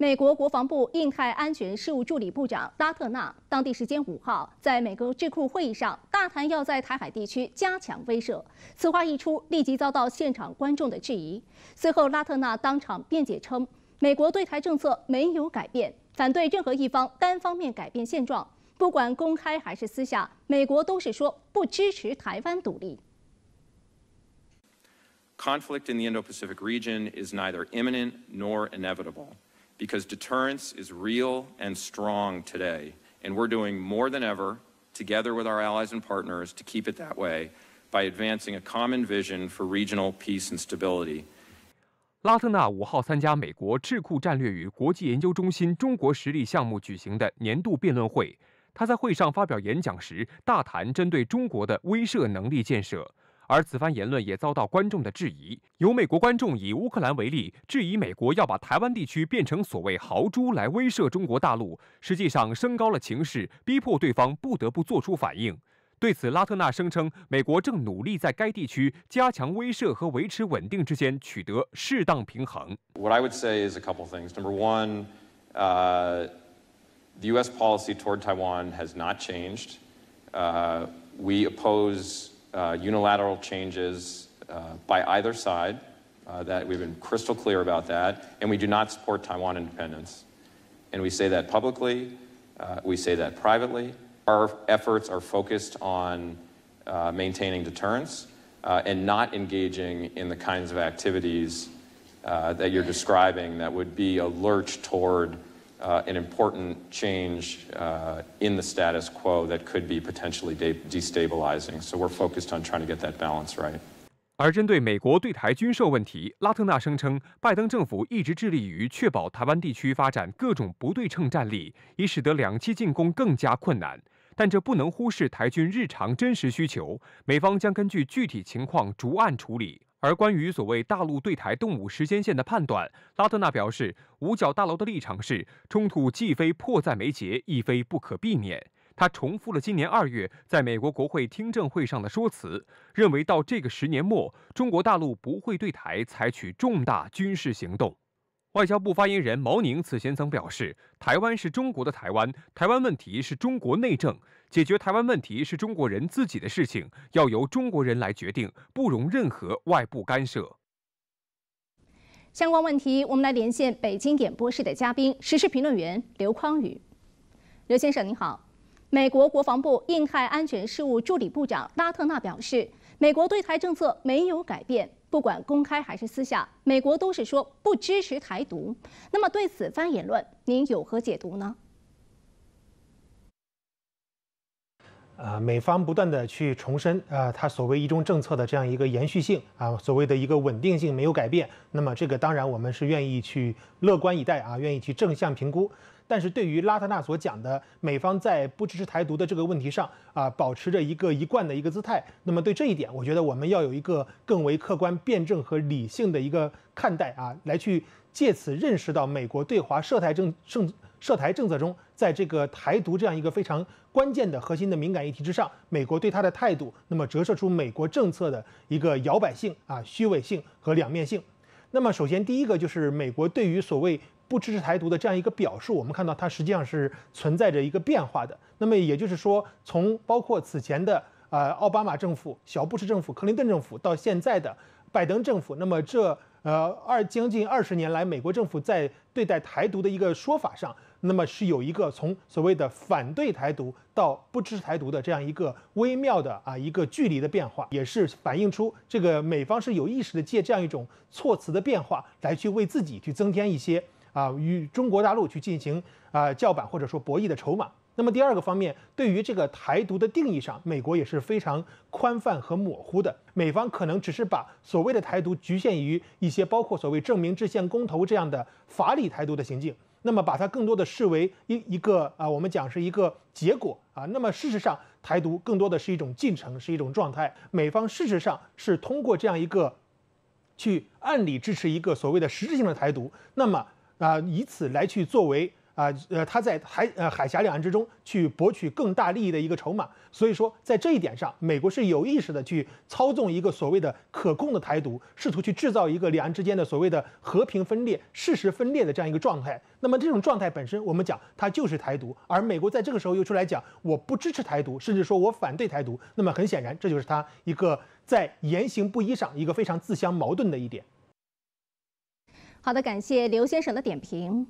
美国国防部印太安全事务助理部长拉特纳，当地时间五号在美国智库会议上大谈要在台海地区加强威慑。此话一出，立即遭到现场观众的质疑。随后，拉特纳当场辩解称，美国对台政策没有改变，反对任何一方单方面改变现状，不管公开还是私下，美国都是说不支持台湾独立。Conflict in the Indo-Pacific region is neither imminent nor inevitable. Because deterrence is real and strong today, and we're doing more than ever, together with our allies and partners, to keep it that way by advancing a common vision for regional peace and stability. 拉特纳五号参加美国智库战略与国际研究中心中国实力项目举行的年度辩论会，他在会上发表演讲时，大谈针对中国的威慑能力建设。而此番言论也遭到观众的质疑。有美国观众以乌克兰为例，质疑美国要把台湾地区变成所谓豪猪来威慑中国大陆，实际上升高了情势，逼迫对方不得不做出反应。对此，拉特纳声称，美国正努力在该地区加强威慑和维持稳定之间取得适当平衡。What I would say is a couple things. Number one, uh, the U.S. policy toward Taiwan has not changed. Uh, we oppose. Uh, unilateral changes uh, by either side. Uh, that we've been crystal clear about that, and we do not support Taiwan independence. And we say that publicly. Uh, we say that privately. Our efforts are focused on uh, maintaining deterrence and not engaging in the kinds of activities that you're describing that would be a lurch toward uh, an important change uh, in the status quo that could be potentially de destabilizing. So we're focused on trying to get that balance right. 而针对美国对台军售问题，拉特纳声称，拜登政府一直致力于确保台湾地区发展各种不对称战力，以使得两栖进攻更加困难。但这不能忽视台军日常真实需求，美方将根据具体情况逐案处理。而关于所谓大陆对台动武时间线的判断，拉特纳表示，五角大楼的立场是冲突既非迫在眉睫，亦非不可避免。他重复了今年二月在美国国会听证会上的说辞，认为到这个十年末，中国大陆不会对台采取重大军事行动。外交部发言人毛宁此前曾表示，台湾是中国的台湾，台湾问题是中国内政。解决台湾问题是中国人自己的事情，要由中国人来决定，不容任何外部干涉。相关问题，我们来连线北京演播室的嘉宾，时事评论员刘匡宇。刘先生您好，美国国防部印太安全事务助理部长拉特纳表示，美国对台政策没有改变，不管公开还是私下，美国都是说不支持台独。那么对此番言论，您有何解读呢？啊，美方不断的去重申，啊，他所谓一中政策的这样一个延续性，啊，所谓的一个稳定性没有改变。那么这个当然我们是愿意去乐观以待啊，愿意去正向评估。但是对于拉特纳所讲的美方在不支持台独的这个问题上，啊，保持着一个一贯的一个姿态，那么对这一点，我觉得我们要有一个更为客观、辩证和理性的一个看待啊，来去借此认识到美国对华涉台政政。涉台政策中，在这个台独这样一个非常关键的核心的敏感议题之上，美国对它的态度，那么折射出美国政策的一个摇摆性啊、虚伪性和两面性。那么，首先第一个就是美国对于所谓不支持台独的这样一个表述，我们看到它实际上是存在着一个变化的。那么也就是说，从包括此前的呃奥巴马政府、小布什政府、克林顿政府到现在的拜登政府，那么这呃二将近二十年来，美国政府在对待台独的一个说法上。那么是有一个从所谓的反对台独到不支持台独的这样一个微妙的啊一个距离的变化，也是反映出这个美方是有意识的借这样一种措辞的变化来去为自己去增添一些啊与中国大陆去进行啊叫板或者说博弈的筹码。那么第二个方面，对于这个台独的定义上，美国也是非常宽泛和模糊的。美方可能只是把所谓的台独局限于一些包括所谓证明制宪公投这样的法理台独的行径。那么把它更多的视为一一个啊，我们讲是一个结果啊。那么事实上，台独更多的是一种进程，是一种状态。美方事实上是通过这样一个，去暗里支持一个所谓的实质性的台独，那么啊，以此来去作为啊呃他在海呃海峡两岸之中去博取更大利益的一个筹码。所以说，在这一点上，美国是有意识的去操纵一个所谓的可控的台独，试图去制造一个两岸之间的所谓的和平分裂、事实分裂的这样一个状态。那么这种状态本身，我们讲它就是台独，而美国在这个时候又出来讲我不支持台独，甚至说我反对台独。那么很显然，这就是他一个在言行不一上一个非常自相矛盾的一点。好的，感谢刘先生的点评。